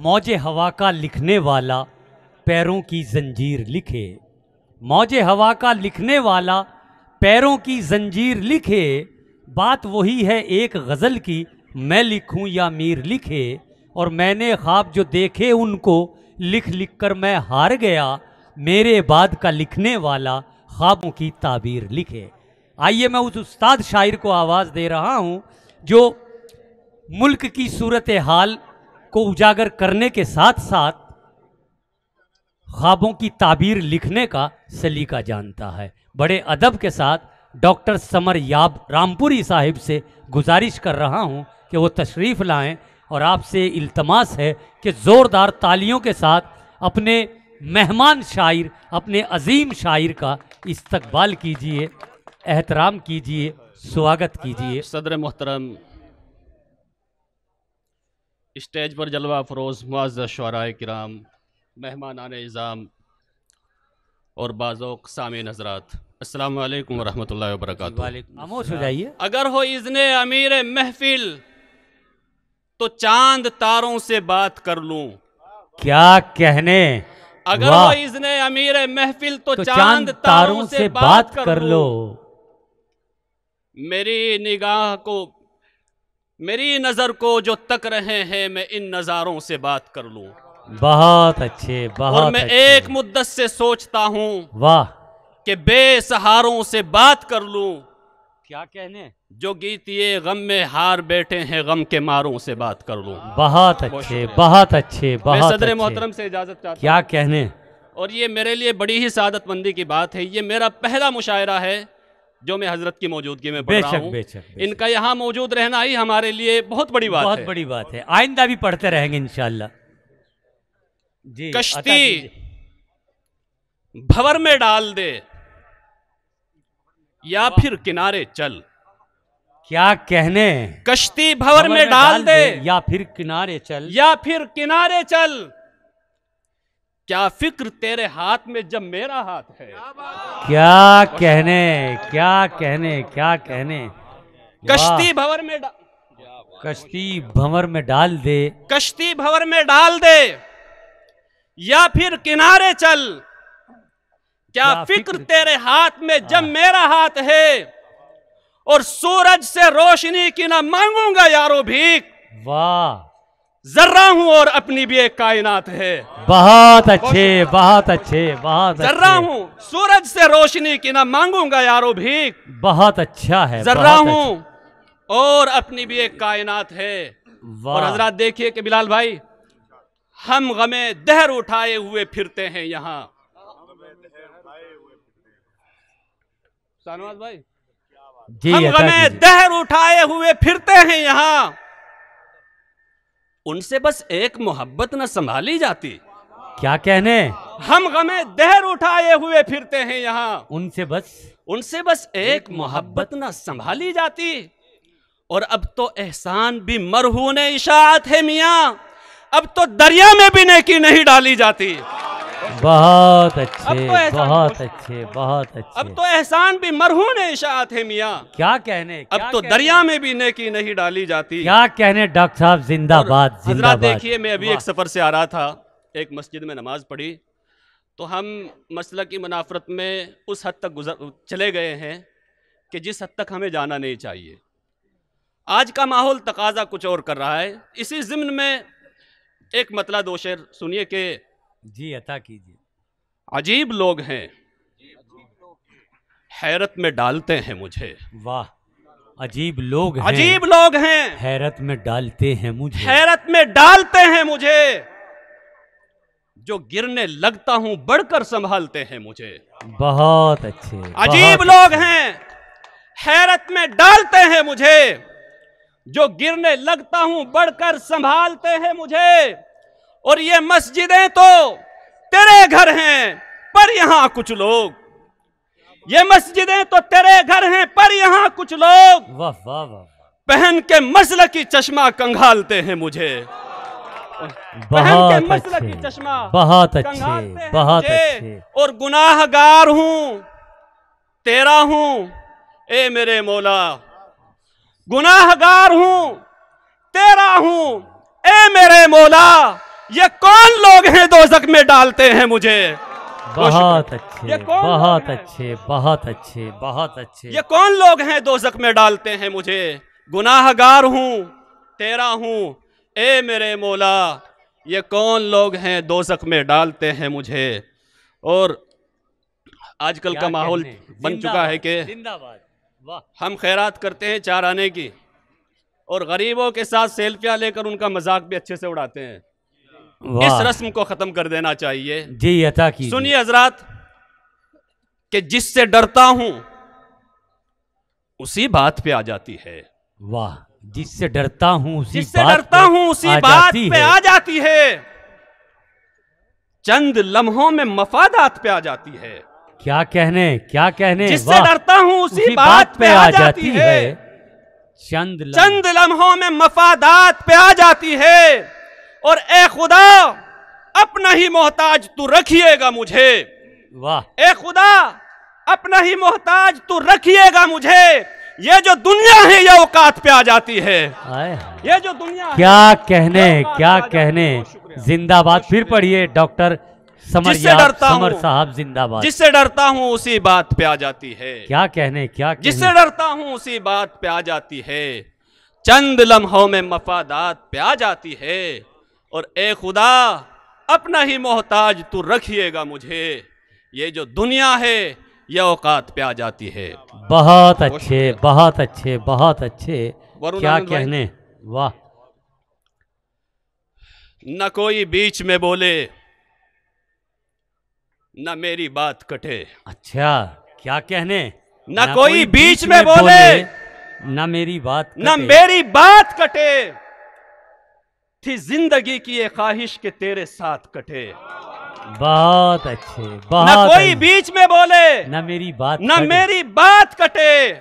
मौजे हवा का लिखने वाला पैरों की जंजीर लिखे। मौज हवा का लिखने वाला पैरों की जंजीर लिखे। बात वही है एक गज़ल की, मैं लिखूं या मीर लिखे। और मैंने ख्वाब जो देखे उनको, लिख लिख कर मैं हार गया। मेरे बाद का लिखने वाला ख्वाबों की ताबीर लिखे। आइए मैं उस उस्ताद शायर को आवाज़ दे रहा हूँ, जो मुल्क की सूरत हाल को उजागर करने के साथ साथ ख्वाबों की ताबीर लिखने का सलीका जानता है। बड़े अदब के साथ डॉक्टर समर याब रामपुरी साहिब से गुजारिश कर रहा हूँ कि वो तशरीफ़ लाएँ और आपसे इल्तमास है कि ज़ोरदार तालियों के साथ अपने मेहमान शायर, अपने अजीम शायर का इस्तकबाल कीजिए, एहतराम कीजिए, स्वागत कीजिए। सदर मोहतरम स्टेज पर जलवा फरोज़ मुआज़ शराय कराम मेहमान इज़ाम और बाज़ोक सामीन हजरात। अस्सलाम वालेकुम वरहमतुल्लाहि वबरकातुहू। खामोश हो जाइए। अगर हो इज़्ने अमीर महफिल तो चाँद तारों से बात कर लूँ। क्या कहने? अगर हो इज़्ने अमीर महफिल तो, तो चाँद तारों से बात कर लो। मेरी निगाह को मेरी नज़र को जो तक रहे हैं मैं इन नज़ारों से बात कर लूँ। बहुत अच्छे बहुत और मैं अच्छे। एक मुद्दत से सोचता हूँ वाह। कि बेसहारों से बात कर लूँ। क्या कहने? जो गीतिए गम में हार बैठे हैं गम के मारों से बात कर लूँ। बहुत अच्छे बहुत अच्छे बहुत सदर मोहतरम से इजाज़त चाहता क्या कहने? और ये मेरे लिए बड़ी ही सादतमंदी की बात है। ये मेरा पहला मुशायरा है। जो मैं हज़रत की मौजूदगी में पढ़ रहा बेशक हूँ बेशक बेशक। इनका यहाँ मौजूद रहना ही हमारे लिए बहुत बड़ी बात बहुत है। बड़ी बात है। आइंदा भी पढ़ते रहेंगे इंशाल्लाह। जी कश्ती भवर में डाल दे या फिर किनारे चल। क्या कहने? कश्ती भवर में डाल दे या फिर किनारे चल। या फिर किनारे चल। क्या फ़िक्र तेरे हाथ में जब मेरा हाथ है? क्या कहने क्या कहने क्या कहने? कश्ती भवर में कश्ती भंवर में डाल दे। कश्ती भंवर में डाल दे। या फिर किनारे चल। क्या फ़िक्र फिक्र- तेरे हाथ में जब मेरा हाथ है? और सूरज से रोशनी की ना मांगूँगा यारो भीख। वाह। जर्रा हूँ और अपनी भी एक कायनात है। बहुत अच्छे बहुत अच्छे बहुत जर्रा हूँ सूरज से रोशनी की ना मांगूँगा यारो भीख। बहुत अच्छा है जर्रा हूँ और अपनी भी एक कायनात है। और हज़रत देखिए कि बिलाल भाई हम गमे दहर उठाए हुए फिरते हैं यहाँ। शाहनवाज भाई जी हम गमे दहर उठाए हुए फिरते हैं यहाँ। उनसे बस एक मोहब्बत न संभाली जाती। क्या कहने? हम गमे दहर उठाए हुए फिरते हैं यहाँ। उनसे बस? उनसे बस एक मोहब्बत न संभाली जाती। और अब तो एहसान भी मरहू ने इशात है मिया। अब तो दरिया में भी नेकी नहीं डाली जाती। बहुत अच्छे तो बहुत अच्छे बहुत अच्छे। अब तो एहसान भी मरहून इशात है मियाँ। क्या कहने क्या अब तो कहने? दरिया में भी नेकी नहीं डाली जाती। क्या कहने डॉक्टर साहब जिंदाबाद जिंदाबाद। देखिए मैं अभी एक सफ़र से आ रहा था एक मस्जिद में नमाज़ पढ़ी। तो हम मसला की मुनाफरत में उस हद तक गुजर चले गए हैं कि जिस हद तक हमें जाना नहीं चाहिए। आज का माहौल तकाजा कुछ और कर रहा है। इसी ज़िम्न में एक मतला दो शेर सुनिए कि जी अता कीजिए। अजीब लोग हैं। हैरत में डालते हैं मुझे। वाह अजीब लोग हैं। अजीब लोग हैं। हैरत में डालते हैं मुझे। हैरत में डालते हैं मुझे। जो गिरने लगता हूँ बढ़कर संभालते हैं मुझे। बहुत अच्छे अजीब लोग। हैं। हैरत में डालते हैं मुझे। जो गिरने लगता हूँ बढ़कर संभालते हैं मुझे। और ये मस्जिदें तो तेरे घर हैं पर यहाँ कुछ लोग। ये मस्जिदें तो तेरे घर हैं पर यहाँ कुछ लोग। वाह वाह वाह पहन के मसल की चश्मा कंघालते हैं मुझे। बहुत अच्छे की चश्मा बहुत अच्छे बहुत अच्छे। और गुनाहगार हूँ तेरा हूँ ए मेरे मौला। गुनाहगार हूँ तेरा हूँ ए मेरे मौला। ये कौन लोग हैं दोजक में डालते हैं मुझे? बहुत अच्छे ये कौन बहुत अच्छे बहुत अच्छे बहुत अच्छे। ये कौन लोग हैं दोजक में डालते हैं मुझे? गुनाहगार हूँ तेरा हूँ। ए मेरे मौला ये कौन लोग हैं दोजक में डालते हैं मुझे? और आजकल का माहौल बन चुका है कि वाह। हम खैरात करते हैं चार आने की। और गरीबों के साथ सेल्फियाँ लेकर उनका मज़ाक भी अच्छे से उड़ाते हैं। इस रस्म को खत्म कर देना चाहिए। जी अता की सुनिए हजरात कि जिससे डरता हूँ उसी बात पे आ जाती है। वाह जिससे डरता हूँ उसी जिससे बात डरता हूँ उसी बात पे आ जाती है। चंद लम्हों में मफादात पे आ जाती है। क्या कहने क्या कहने जिससे डरता हूँ उसी, बात पे आ जाती है। चंद चंद लम्हों में मफादात पे आ जाती है। और ए खुदा अपना ही मोहताज तू रखिएगा मुझे। वाह। ए खुदा अपना ही मोहताज तू रखिएगा मुझे। ये जो दुनिया है ये औकात पे आ जाती है। ये जो दुनिया है क्या कहने क्या। कहने। जिंदाबाद। फिर पढ़िए डॉक्टर समर जिससे डरता समर। साहब जिंदाबाद। जिससे डरता हूँ उसी बात पे आ जाती है। क्या कहने क्या जिससे डरता हूँ उसी बात पे आ जाती है। चंद लम्हों में मफादात पे आ जाती है। और ए खुदा अपना ही मोहताज तू रखिएगा मुझे। ये जो दुनिया है ये औकात पे आ जाती है। बहुत अच्छे बहुत अच्छे बहुत अच्छे। क्या कहने? वाह। न कोई बीच में बोले न मेरी बात कटे। अच्छा क्या कहने? न कोई बीच में बोले, न मेरी बात न मेरी बात कटे। थी ज़िंदगी की ये ख्वाहिश के तेरे साथ कटे। बहुत अच्छे न बहुत कोई बीच में बोले न मेरी बात न मेरी बात कटे।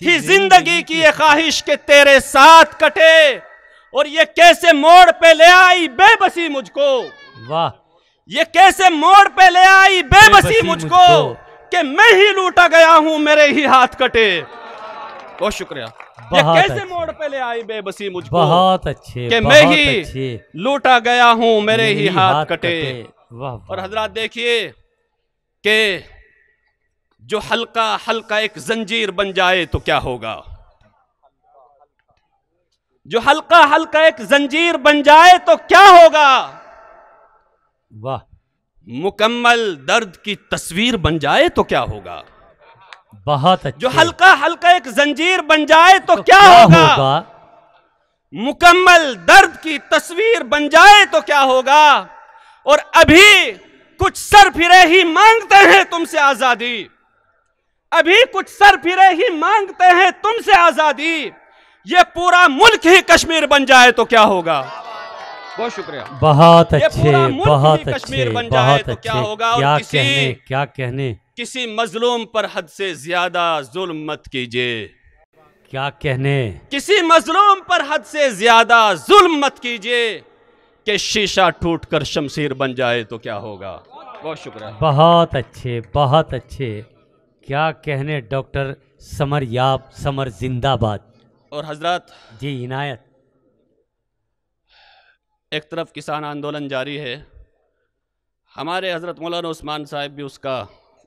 थी ज़िंदगी की ये ख्वाहिश के तेरे साथ कटे। और ये कैसे मोड़ पे ले आई बेबसी मुझको? वाह। ये कैसे मोड़ पे ले आई बेबसी बेबसी मुझको मुझको। कि मैं ही लूटा गया हूँ मेरे ही हाथ कटे। बहुत शुक्रिया। ये बहुत कैसे मोड़ पे ले आई बेबसी मुझको? बहुत अच्छे कि मैं ही लूटा गया हूँ मेरे ही हाथ कटे। वाह। और। हजरात देखिए कि जो हल्का हल्का एक जंजीर बन जाए तो क्या होगा? जो हल्का हल्का एक जंजीर बन जाए तो क्या होगा? वाह। मुकम्मल दर्द की तस्वीर बन जाए तो क्या होगा? बहुत अच्छे। जो हल्का हल्का एक जंजीर बन जाए तो, तो क्या, क्या होगा? होगा? मुकम्मल दर्द की तस्वीर बन जाए तो क्या होगा? और अभी कुछ सर फिरे ही मांगते हैं तुमसे आज़ादी। अभी कुछ सर फिरे ही मांगते हैं तुमसे आज़ादी। ये पूरा मुल्क ही कश्मीर बन जाए तो क्या होगा? बहुत शुक्रिया। बहुत अच्छे ही बहुत अच्छे कश्मीर बन जाए बहुत तो अच्छे। क्या होगा क्या किसी- कहने क्या कहने? किसी मजलूम पर हद से ज़्यादा जुल्म मत कीजिए। क्या कहने? किसी मजलूम पर हद से ज़्यादा जुल्म मत कीजिए कि शीशा टूट कर शमशीर बन जाए तो क्या होगा। बहुत शुक्रिया। बहुत अच्छे बहुत अच्छे। क्या कहने डॉक्टर समर याब समर जिंदाबाद। और हज़रत? जी इनायत। एक तरफ़ किसान आंदोलन जारी है। हमारे हज़रत मौलाना उस्मान साहब भी उसका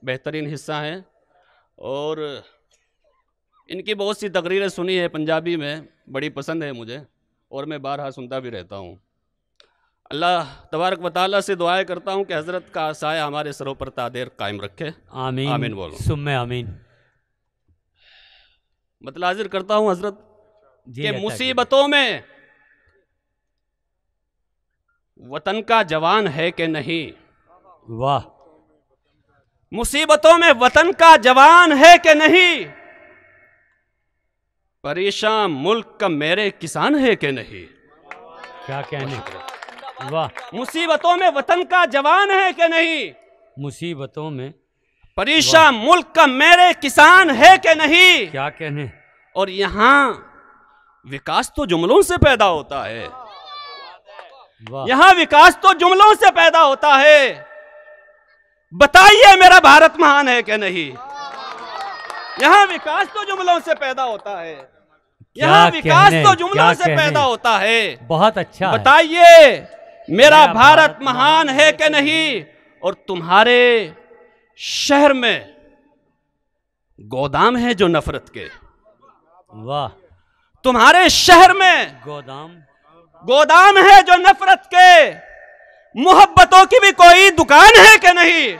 बेहतरीन हिस्सा हैं। और इनकी बहुत सी तकरीरें सुनी है पंजाबी में बड़ी पसंद है मुझे और मैं बारहा सुनता भी रहता हूँ। अल्लाह तबारक व ताली से दुआएँ करता हूँ कि हज़रत का साया हमारे सरों पर तादेर कायम रखे। आमीन। आमीन बोलो। सुम्मे आमीन। मतलाजिर करता हूँ हज़रत कि की। मुसीबतों में। वतन का जवान है कि नहीं? वाह। मुसीबतों में वतन का जवान है कि नहीं? परेशान मुल्क का मेरे किसान है कि नहीं? क्या कहने वाह। मुसीबतों में वतन का जवान है कि नहीं? मुसीबतों में परेशान मुल्क का मेरे किसान है कि नहीं? क्या कहने? और यहाँ विकास तो जुमलों से पैदा होता है। यहाँ विकास तो जुमलों से पैदा होता है। बताइए मेरा भारत महान है कि नहीं? यहाँ विकास तो जुमलों से पैदा होता है। यहाँ विकास तो जुमलों से पैदा होता है। बहुत अच्छा बताइए मेरा भारत महान है कि नहीं? और तुम्हारे शहर में गोदाम है जो नफरत के? वाह। तुम्हारे शहर में गोदाम? गोदाम है जो नफरत के? मोहब्बतों की भी कोई दुकान है कि नहीं?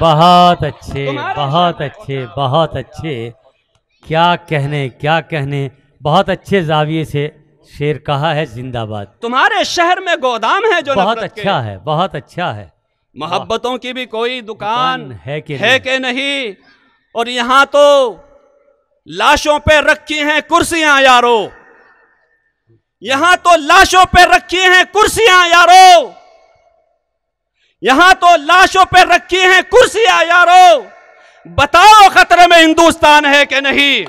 बहुत अच्छे बहुत अच्छे बहुत अच्छे। क्या कहने क्या कहने? बहुत अच्छे जाविये से शेर कहा है जिंदाबाद। तुम्हारे शहर में गोदाम है जो बहुत अच्छा है बहुत अच्छा है। मोहब्बतों की भी कोई दुकान दुकान है कि है? कि नहीं? और यहाँ तो लाशों पे रखी हैं कुर्सियाँ यारो। यहाँ तो लाशों पे रखी हैं कुर्सियाँ यारो। यहाँ तो लाशों पे रखी हैं कुर्सियाँ यारो। बताओ खतरे में हिंदुस्तान है कि नहीं?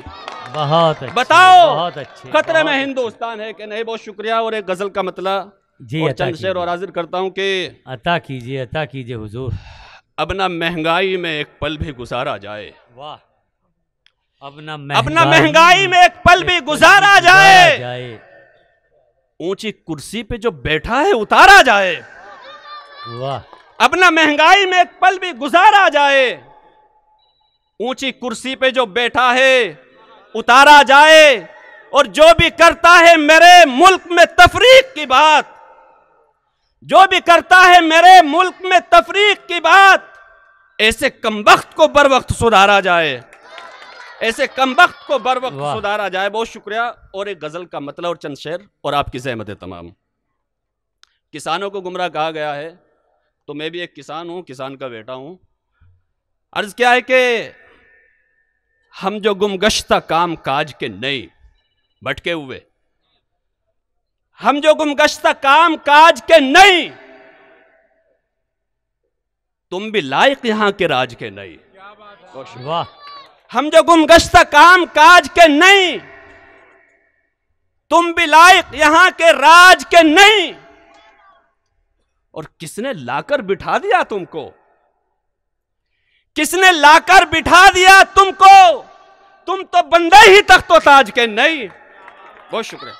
बहुत बताओ बहुत अच्छे खतरे में हिंदुस्तान है कि नहीं? बहुत शुक्रिया। और एक गज़ल का मतलब जी और चंद शेर और हाजिर करता हूँ कि अता कीजिए अता कीजिए हुजूर। अब ना महँगाई में एक पल भी गुजारा जाए। वाह। अब ना अपना महँगाई में एक पल भी गुजारा जाए। ऊँची कुर्सी पे जो बैठा है उतारा जाए। वाह। अपना महँगाई में एक पल भी गुजारा जाए। ऊँची कुर्सी पे जो बैठा है उतारा जाए। और जो भी करता है मेरे मुल्क में तफरीक की बात। जो भी करता है मेरे मुल्क में तफरीक की बात। ऐसे कमबख्त को बर वक्त सुधारा जाए। ऐसे कम वक्त को बर वक्त। सुधारा जाए बहुत शुक्रिया। और एक गज़ल का मतलब और चंद शेर और आपकी जहमत तमाम। किसानों को गुमराह कहा गया है तो मैं भी एक किसान हूँ किसान का बेटा हूँ। अर्ज़ क्या है कि हम जो गुमगश्ता काम काज के नई भटके हुए हम जो गुमगश्ता काम काज के नहीं तुम भी लायक यहाँ के राज के नई। वाह। हम जो गुमगश्ता काम काज के नहीं, तुम भी लायक यहाँ के राज के नहीं। और किसने लाकर बिठा दिया तुमको? किसने लाकर बिठा दिया तुमको? तुम तो बंदे ही तख्तो ताज के नहीं। बहुत शुक्रिया।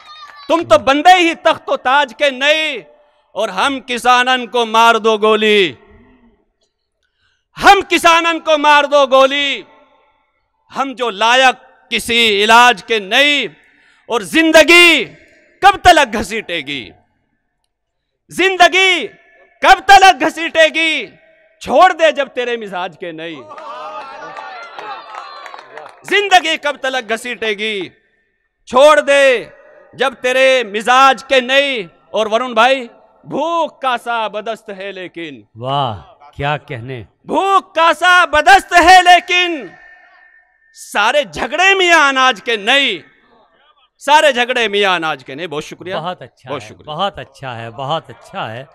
तुम तो बंदे ही तख्तो ताज के नहीं, और हम किसानन को मार दो गोली। हम किसानन को मार दो गोली। हम जो लायक किसी इलाज के नहीं और ज़िंदगी कब तलक घसीटेगी? ज़िंदगी कब तलक घसीटेगी? छोड़ दे जब तेरे मिजाज के नहीं ज़िंदगी कब तलक घसीटेगी? छोड़ दे जब तेरे मिजाज के नहीं और वरुण भाई भूख का सा बदस्त है लेकिन। वाह क्या कहने। भूख का सा बदस्त है लेकिन। सारे झगड़े मियाँ अनाज के नहीं। सारे झगड़े मियाँ अनाज के नहीं। बहुत शुक्रिया। बहुत अच्छा बहुत शुक्रिया। बहुत अच्छा है बहुत अच्छा है।